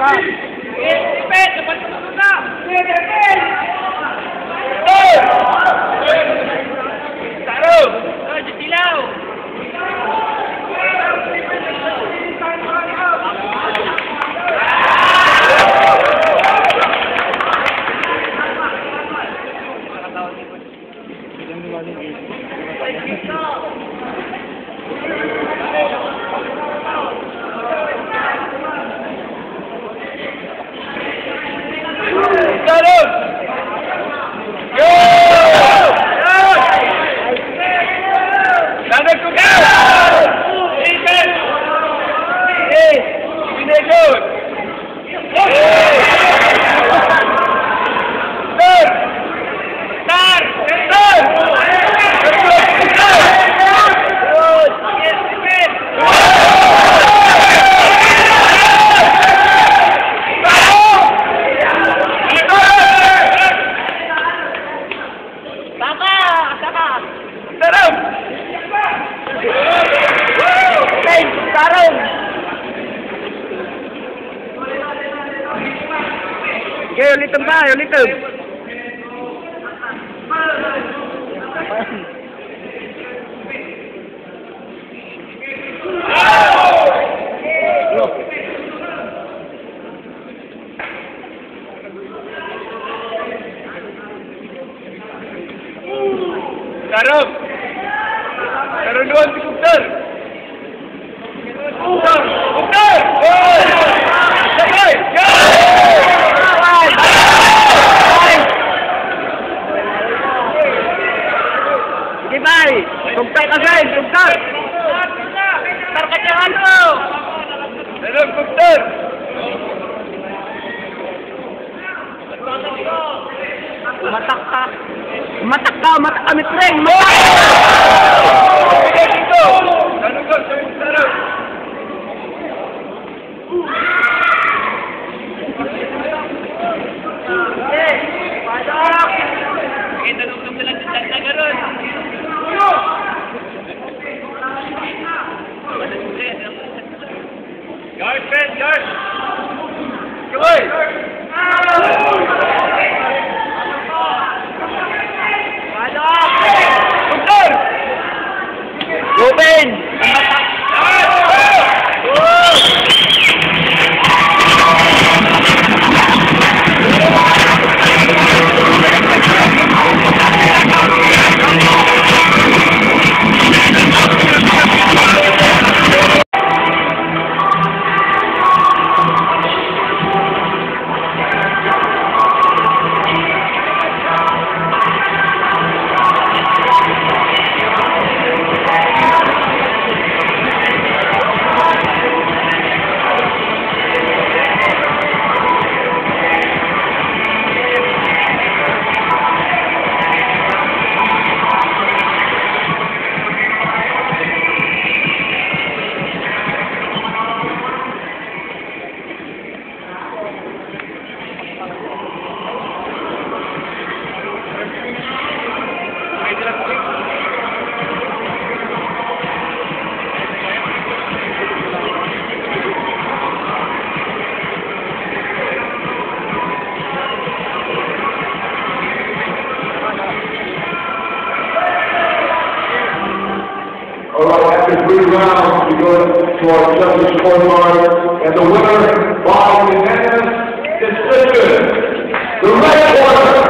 Respeto, pagkakulong na! Respeto! Okay, ulitin pa, ulitin. Sarap! Karunduan si Kuktar! Muhammad amit ring mo! Bigay dito! Ano ka sa revenge! good our Justice Courtyard. And the winner by unanimous decision, the red corner.